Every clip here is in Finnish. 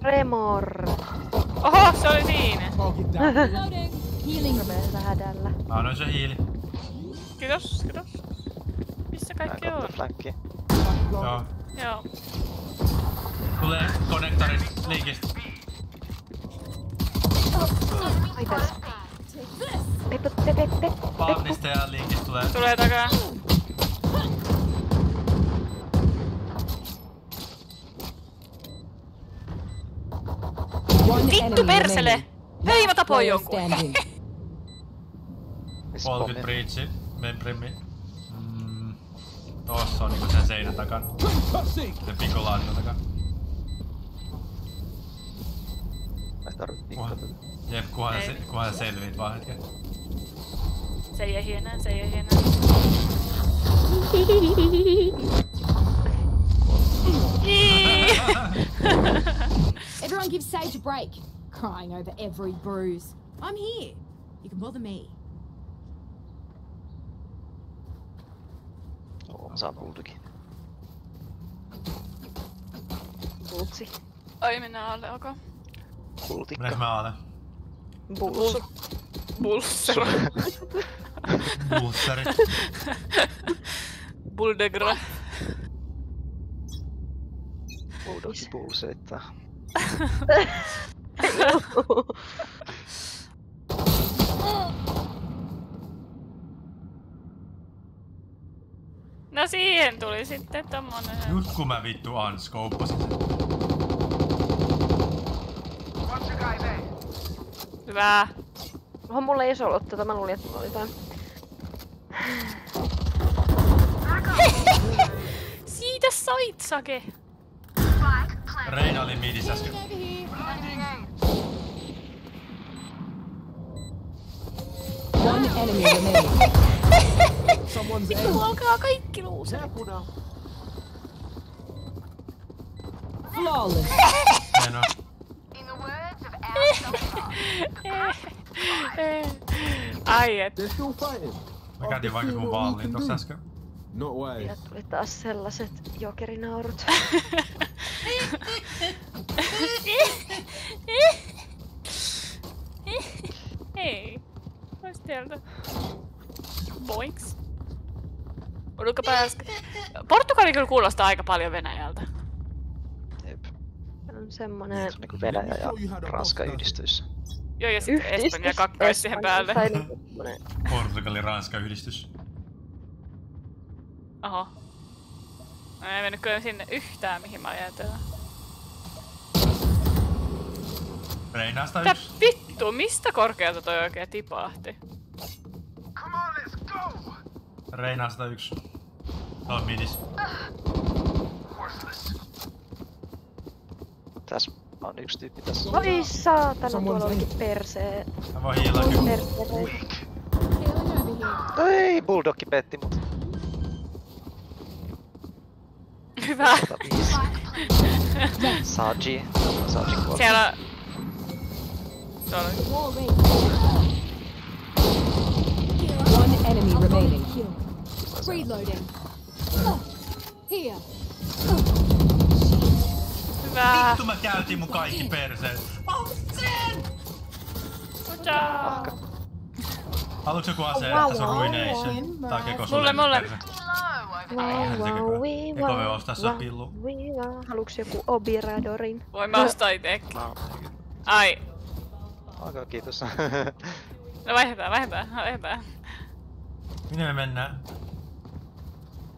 Tremor. Oho, se oli siinä. Target down. Reloading. Healing. Hirveellä hädällä. Annoin se hiili. Kiitos, kiitos. Missä kaikki on? Flankki. Joo. Joo. Tulee konnektorin linkistä. Ai tässä. Peppu, pe, pe, pe, Pavnista ja linkistä tulee. Tulee takaa. One Vittu persele! Hei, mä tapoin jonkun. standing. Missä 30 pommi? breachi. Membrimi. Mm, tossa on niinku sen seinän takana. Cutscene. Sen pikkulannan takana. Ei tarvitse Kunhan, pikkata. jep, kunhan, Ei. se, kunhan selviit vaan hetken. Se ei ehdi enää, se ei ehdi enää. Everyone give Sage a break. Crying over every bruise. I'm here. You can bother me. Oo, mä saan uldukin. Pultsi. Ai mennään alle, ok. Kultikka. Mennäänkö mä alle? Bulsu. Bulsero. Buutteri. Buldegra. Bulldogi bullseittaa. No siihen tuli sitten tommonen. Just kun mä vittu unskouppasin sen. Hyvä. Oho, mulla ei ollut tätä. Mä luulin, että mulla oli jotain. Siitä sait sake. Reina oli midis äsken. One enemy remaining. Someone's Vittu alkaa kaikki now. Flawless. Meno. Ai et. Mä käytin vaikka kun valliin tossa äsken. No way. Ja tuli taas sellaiset jokerinaurut. Hei. Pois tieltä. Boinks. Oliko pääs... Portugali kyllä kuulostaa aika paljon Venäjältä. Jep. On semmonen Se on niinku Venäjä ja Ranska yhdistyissä. Joo, ja sitten yhdistys. Espanja kakkais siihen päälle. Niinku semmonen Portugali-Ranska-yhdistys. Oho. Mä en mennyt kyllä sinne yhtään, mihin mä ajatellaan. Reinaasta Mitä yksi. vittu, mistä korkealta toi oikein tipahti? Reinaasta yksi. Se on midis. Tässä on yksi tyyppi tässä. Oi saatana, Someone's tuolla in. olikin persee. Mä voin hiilaa kyllä. Ei, Bulldogki petti mut. Hyvä. 105. Saji. Saji kuoli. Siellä... Tuolla. One enemy remaining. Reloading. Here. Hyvä. Vittu mä käytin mun kaikki perseet. Good job. Haluatko joku ase? Wow, Tässä on wow, Ruination. On keko Mulle, mulle. wii, Eko voi wow, ostaa sulle wow, pillu. Haluuks joku Obiradorin? Voin mä ostaa itekin. Ai. Aika kiitos. No vaihdetaan, vaihdetaan, vaihdetaan. Minne me mennään?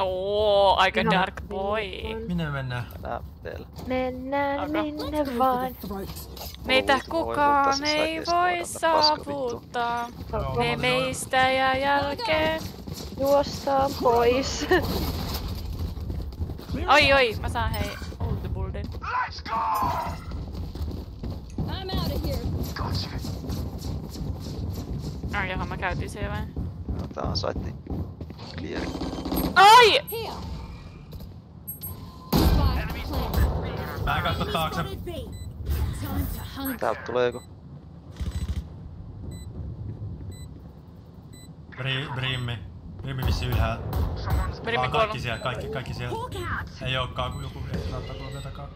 Oo, aika Ihan dark boy. Minne me mennään? Mennään Alkaa. minne vaan. Meitä kukaan ei voi saavuttaa. Mä- meistä ja jälkeen. Juostaan pois. Oi oi, mä saan hei Old Bulldin. I'm out of here. Ai jaha, mä käytin siellä vain. No, tää on saitti. Clear. Ai! Mä katso taakse. Spotted B. Time to hunt. Täältä tulee joku. Bri, brimmi. Vissi ylhäällä. Rimi Ah, kuollut. kaikki siellä, kaikki, kaikki siellä. Ei ookaan, kun joku ehkä saattaa tulla vielä takaa.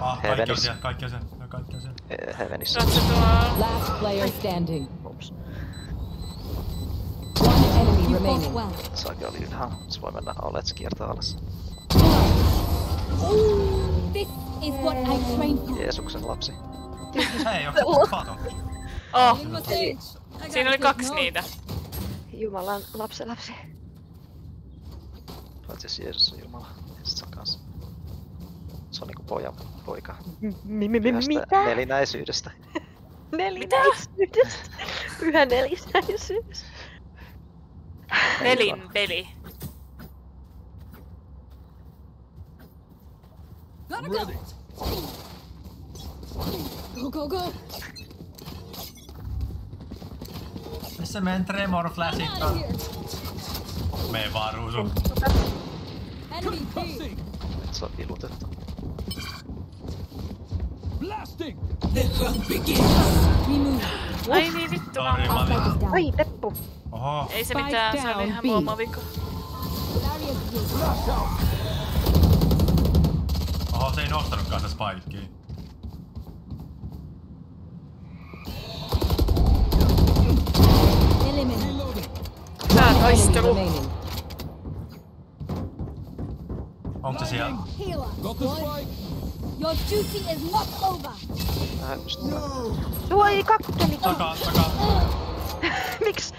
Ah, kaikki on siellä, kaikki on siellä, joo, kaikki on siellä. Heavenissä. Last player standing. Ups. One enemy You fought remaining. Saki oli ylhäällä. Se voi mennä että se kiertää alas. This is what I trained for. Jeesuksen lapsi. Hei, onko se pato? Oh, siinä oli kaksi niitä. Jumalan lapsenlapsi. Paitsi jos Jeesus on Jumala. Sit se on kanssa. Se on niinku pojan poika. Mitä? nelinäisyydestä. Nelinäisyydestä. Pyhä nelinäisyys. Pelin peli. Go. Go, go. Missä meidän Tremor I'm flashit out on? of here. Mene vaan ruusu. Se on ilutettu. Ai niin vittu. Mä down. Ai, Teppu. Oho. Ei se mitään, se down ihan B. muoma vika. Barrier here. Flash out. Oho, se ei nostanutkaan sitä spikea. Tää taistelu. Onko se siellä? Your duty is not over. Vähän just Voi kakkeli. Takaa, takaa. Miks?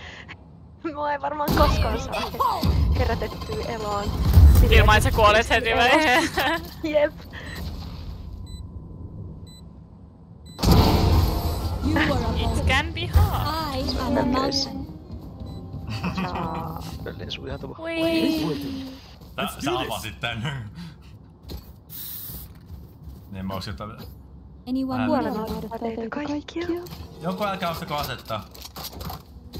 Mua ei varmaan koskaan saa herätettyä eloon. Ilman, että sä kuolet heti vai? Jep. You were a It can be hard. I am a mountain. Pöllin sun ihan sä avasit tän. Niin mä ois jotain... Anyone Älä. Kuolema know? odottaa teitä kaikkia. Joku älkää ostako asetta.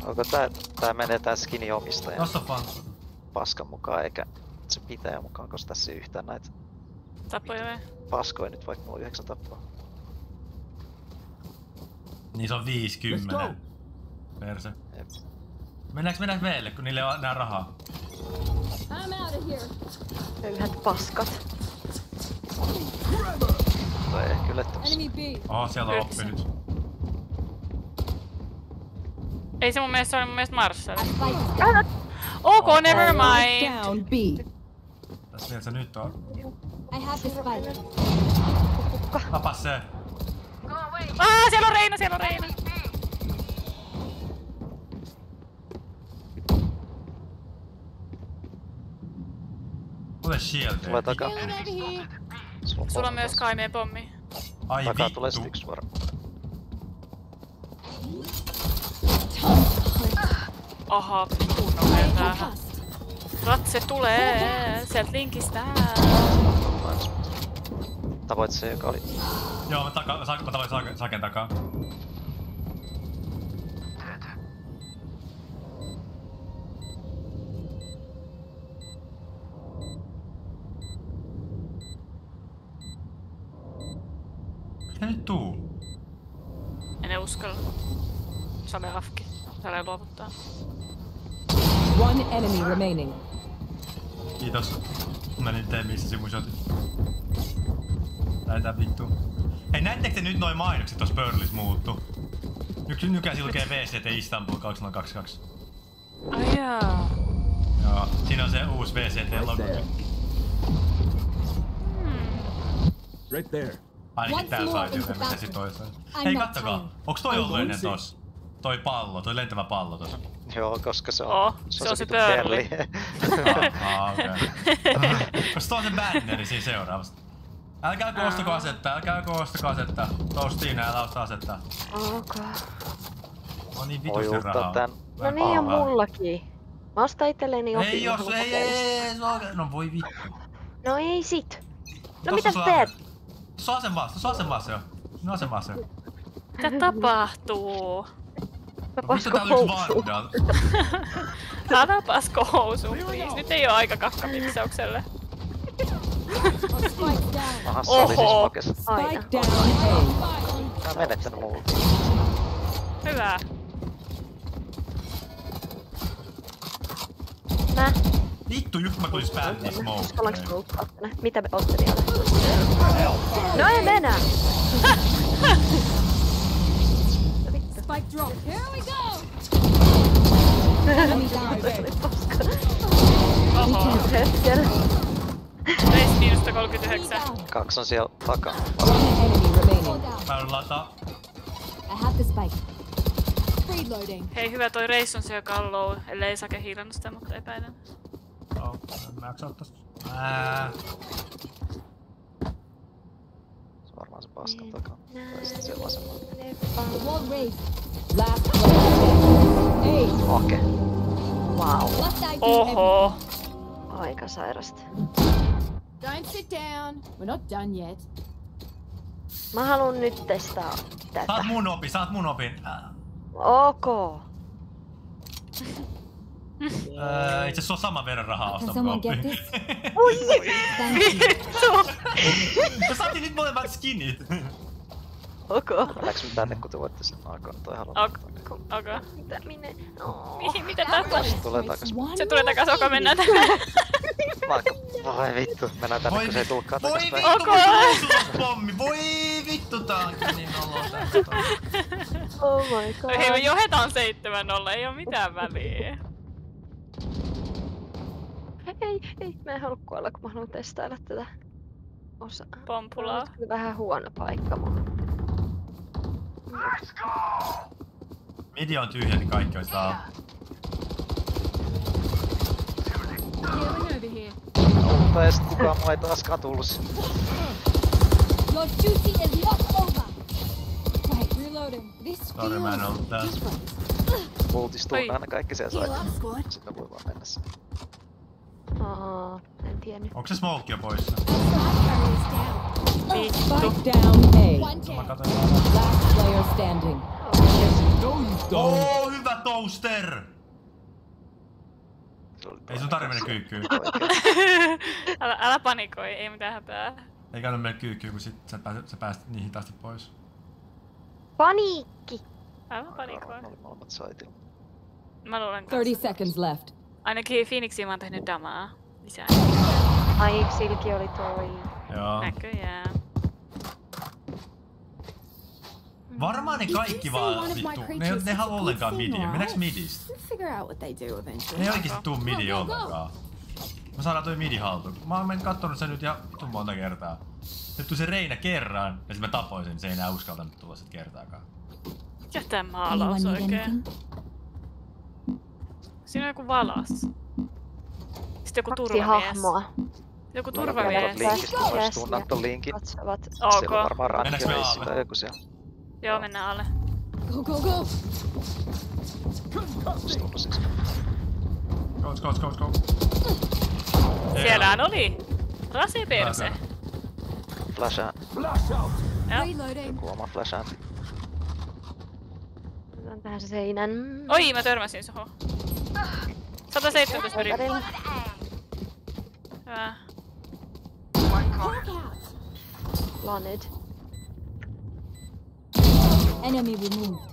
Onko tää, tää menee tää skini omistajan Nosta vaan. paskan mukaan, eikä se pitäjä mukaan, koska tässä ei yhtään näitä Tapoja vai? paskoja nyt, vaikka mulla on yhdeksän tappoa. Niin se on 50. Let's go. Perse. Jep. Mennäänkö mennäänkö meille, kun niille on nää rahaa? I'm out of here. Köyhät paskat. Toi ei kyllä yllättävästi. Enemy B. Oho, siellä on oppi nyt. Ei se mun mielestä, se oli mun mielestä Marshall. Ok, never mind. Down B. Tässä vielä se nyt on. I have the spike. Tapa se. Ah, siellä on Reina, siellä on Reina. Tule shield. Tulee takaa. Sulla on, Sulla on myös kaimeen pommi. Ai Takaa tulee vittu. yksi vuoro. Aha, kunnon meillä tähän. Fast. Ratse tulee sieltä linkistä. Tavoit se, joka oli... Joo, mä, taka, sa, mä tavoin saken takaa. Mitä nyt tuu? En uskalla. Sale afki. Sale luovuttaa. One enemy remaining. Kiitos. Mä nyt tein missä simusotin. Lähetään vittu. Hei, näettekö te nyt noin mainokset tossa Pearlis muuttu? Nyky, nykyään siinä lukee VCT Istanbul 2022. Ai jaa. Joo, siinä on se uusi VCT-logo. Right there. Ainakin sen, mitä battle. sit toiseen. Hei, kattokaa. Onks toi I'm ollut ennen going to- tossa? Toi pallo, toi lentävä pallo tossa. Joo, koska se on... Oo, se on se vittu pörli. Ah, ah, okei. Koska toi on se banneri siinä seuraavasta. Älkää koostako asetta, älkää koostako asetta. Toastiin älä osta asetta. Ok. On niin vitusti rahaa. tän. No niin ja mullakin. Mä ostan itselleni otin Ei jos, ei, ei, ei, ei, se no voi vittu. No ei sit. No mitä sulla- teet? Se on asemassa, se on asemassa jo. No asemassa jo. Mitä tapahtuu? Mä No vittu pasko täällä on yksi housuun. Älä pasko housuun, please. Nyt ei oo aika se siis Oho. Aina. Oon menettänyt multa. Hyvä. Mä. Vittu, just mä tulin spammin Uskallanko smoke. tänne? Mitä me ootte vielä? No! No vittu. Spike drop. Here we go. Oho. Reis miinusta 39. Kaksi on siellä. Mä en lataa. I have the spike. Reloading. Hei hyvä toi Reis on siellä kallow, ellei Sake hiilannut sitä, mutta epäilen. Oh, mä ottaa. Ää, Se on varmaan se paskan takana. Tai sitten. Okei. Wow. Left eye. Oho. Aika sairasta. Don't sit down. We're not done yet. Mä haluun nyt testaa tätä. saat mun opin, saat mun opin. Ää, Ok. Ää, itse asiassa on saman verran rahaa ostaa someone get this? Oi! You. Me saatiin nyt molemmat skinit. Ok. Läks me tänne, kun te voitte sen aikaan? Tai haluan. Ok. Okei. Mitä minne? Oh. Mihin, mitä tää Se tulee takas. Se tulee takas, okei mennään tänne. Voi vittu, mennään tänne, kun se ei tullutkaan voi takas vittu, päin. sulla pommi. Voi vittu, tää on niin noloa. Oh my god. Hei me johdetaan 7-0, ei oo mitään väliä. Ei, ei, mä en halua kuolla, kun mä haluan testailla tätä osaa. Pompulaa. Tää on vähän huono paikka mun. Midi on tyhjä, niin kaikki on saa. Here. Mutta ei sit kukaan mua ei taaskaan tullut sinne. Your duty is not over. Right, reloading. This Sorry, mä en ollut täällä. Multistuu aina kaikki siellä squad. Sinne voi vaan mennä sinne. Aa, en tiennyt. Onko se smoke jo poissa? Vittu. Mä. Last player standing. Oo, hyvä toaster! Ei sun tarvi mennä kyykkyyn. älä, älä panikoi, ei mitään hätää. Ei kannata mennä kyykkyyn, kun sit sä, pääset, sä pääset niihin asti pois. Paniikki! Älä panikoi. Mä luulen 30 kanssa. seconds left. Ainakin Phoenixiin mä oon tehnyt damaa. Lisää. Ai, silki oli toi. Joo. Näköjään. Varmaan ne kaikki vaan vittu. Ne, ne halua ollenkaan midiä. Mennäänkö midistä? We'll figure out what they do eventually. Ne ei oikeesti tuu midi ollenkaan. Me saadaan toi midi haltuun. Mä oon mennyt kattonut sen nyt ja vittu monta kertaa. Nyt tuli se Reinä kerran ja sit mä tapoin sen, se ei enää uskaltanut tulla sit kertaakaan. Mikä tää maalaus oikein? Siinä on joku valas. Sitten joku Kaksi turvamies. hahmoa. Joku turvamies. ja ton linkin. Katsovat. Siellä on Ok. varmaan Mennäänkö me rankkireissi alle? tai joku siellä. Joo, mennään alle. Go, go, go. Siis? Coach, coach, coach, coach. Siellähän oli. Rasi perse. Flashaa. Flash out. Joo. Joku oma flashaan. Otetaan tähän se seinän. Oi, mä törmäsin suhun. 117 yrit. Välillä. Hyvä. Planed. Enemy removed.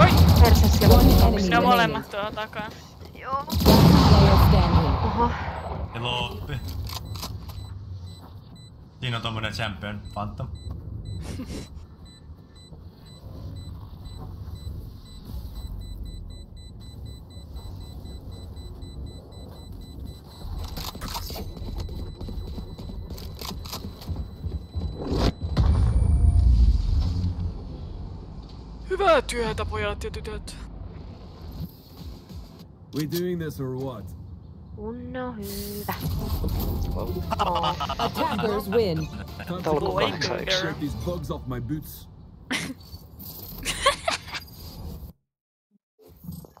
Oi! Ne on molemmat tuolla takaa. Joo. Last player standing. Oho. Ja loppi. Siinä on tommonen champion, Phantom. Hyvää työtä, pojat ja tytöt. We doing this or what? Kunno hyvä. Attackers win. Time Tää on to ollut go kahdeksan, and eikö? shake these bugs off my boots.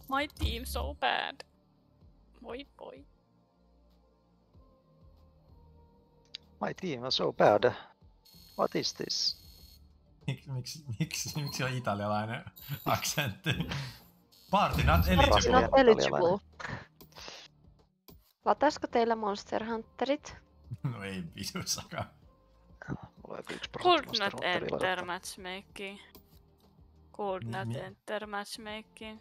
My team so bad. Voi voi. My team is so bad. What is this? Miksi, miksi, miksi, miksi on italialainen aksentti? Party not Sinä eligible. olet eligible. Lataisko teillä Monster Hunterit? No ei vitussakaan. Mulla on yksi Could not enter matchmaking. Could not Mi- enter matchmaking.